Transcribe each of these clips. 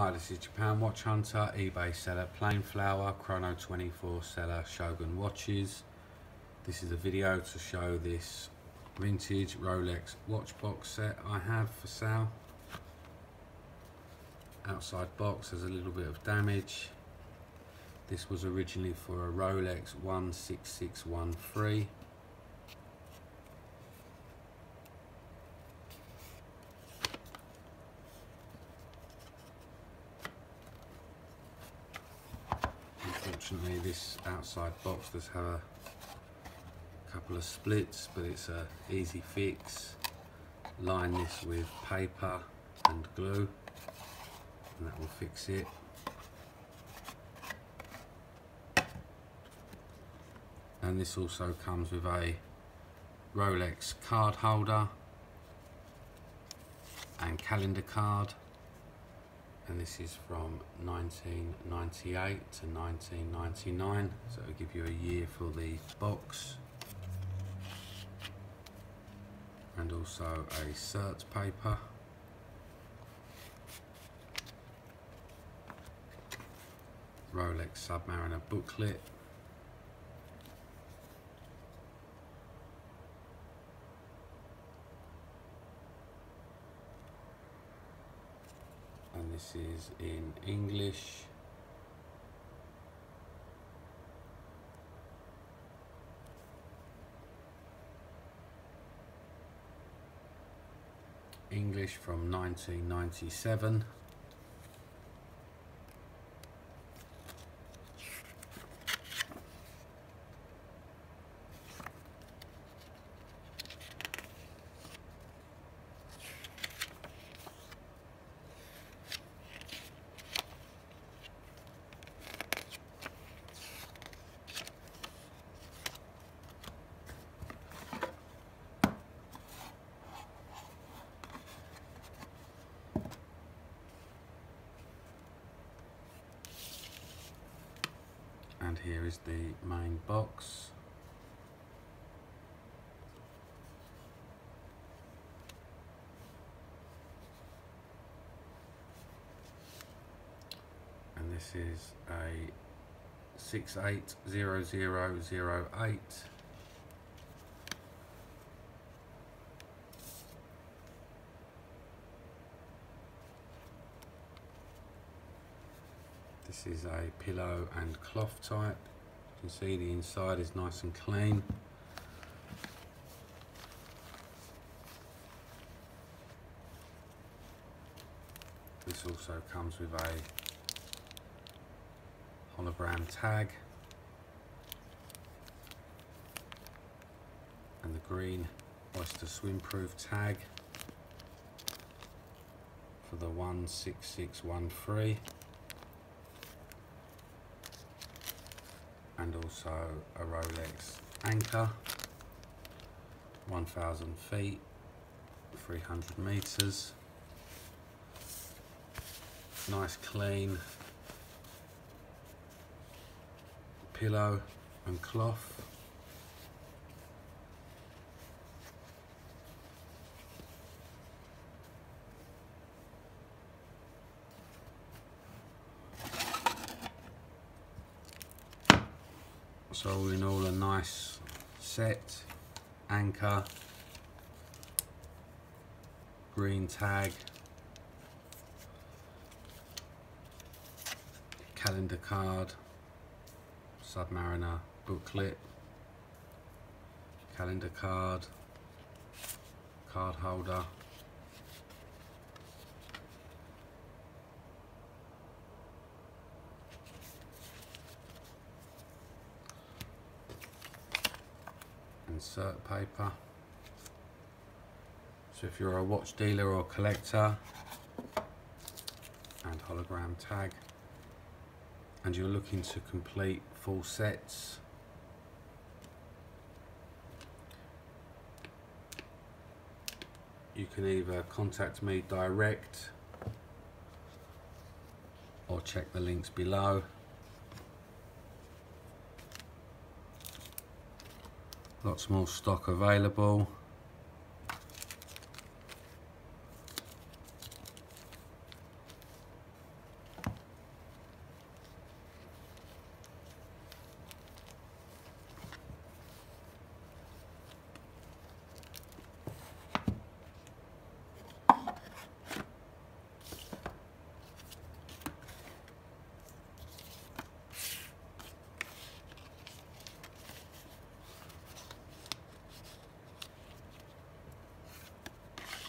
Hi, this is Japan Watch Hunter, eBay seller Plainflour, Chrono 24 seller Shogun Watches. This is a video to show this vintage Rolex watch box set I have for sale. Outside box has a little bit of damage. This was originally for a Rolex 16613. Unfortunately this outside box does have a couple of splits but it's a easy fix. Line this with paper and glue and that will fix it. And this also comes with a Rolex card holder and calendar card and this is from 1998 to 1999 so it'll give you a year for the box. And also a cert paper. Rolex Submariner booklet this is in English. English from 1997 and here is the main box. And this is a 680008 This is a pillow and cloth type. You can see the inside is nice and clean. This also comes with a hologram tag and the green Oyster swimproof tag for the 16613 and also a Rolex anchor 1000 feet 300 meters. Nice clean pillow and cloth So all in all a nice set, anchor, green tag, calendar card, Submariner booklet, calendar card, card holder, insert uh, paper. So if you're a watch dealer or collector, and hologram tag, and you're looking to complete full sets, you can either contact me direct or check the links below. Lots more stock available.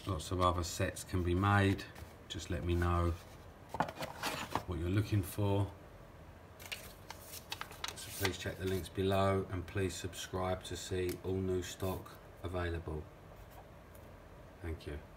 Lots of other sets can be made. Just let me know what you're looking for. So please check the links below and please subscribe to see all new stock available. Thank you